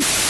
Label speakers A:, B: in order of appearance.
A: you